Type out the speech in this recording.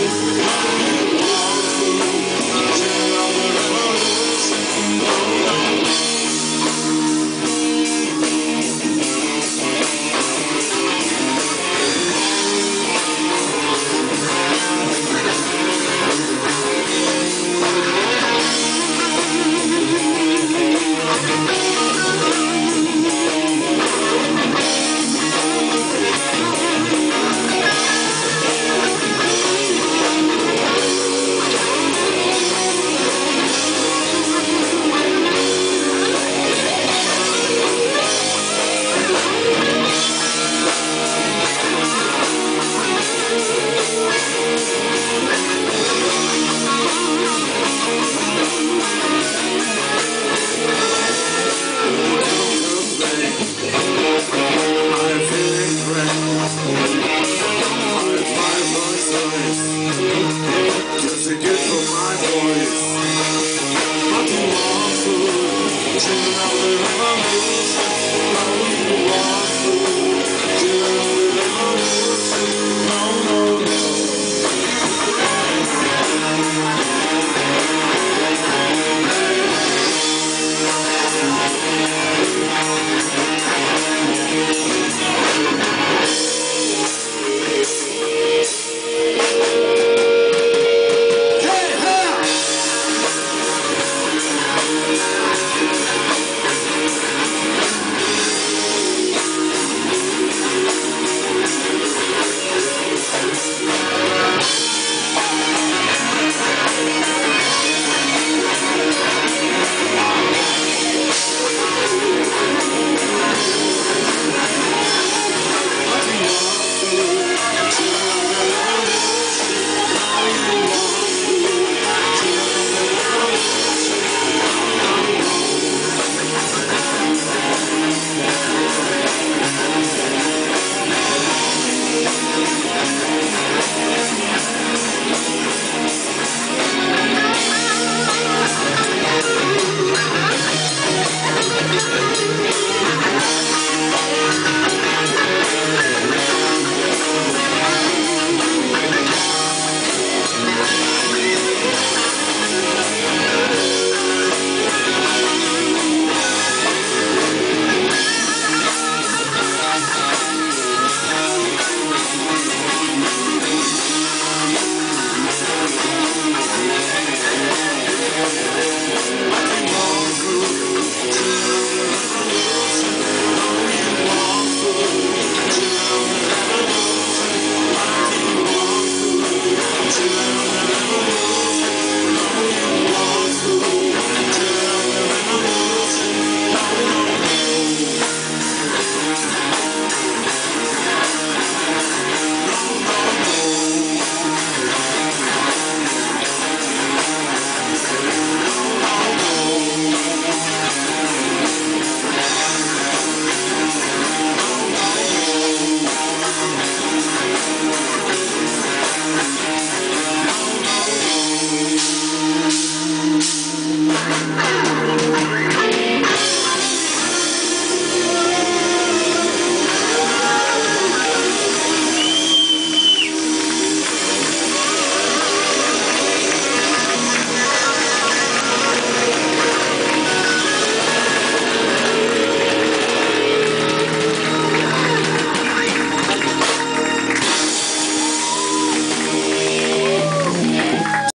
Peace. close